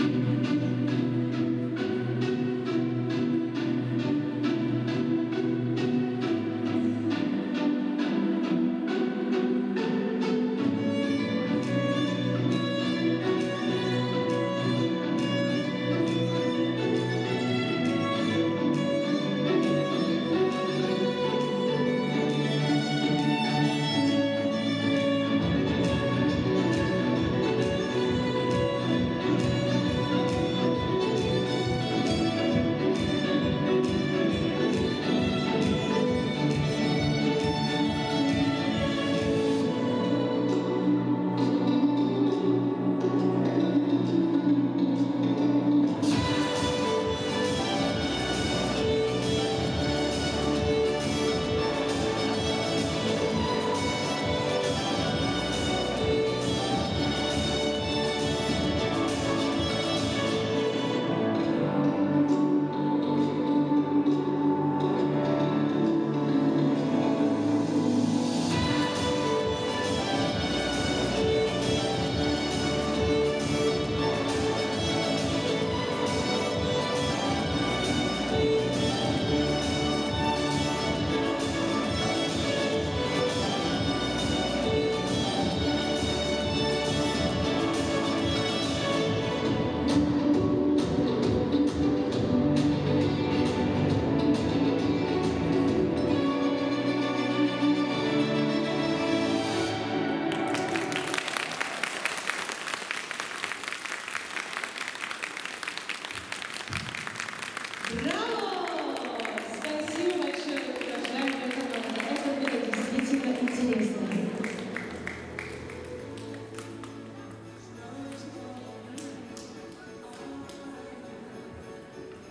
Bye. No.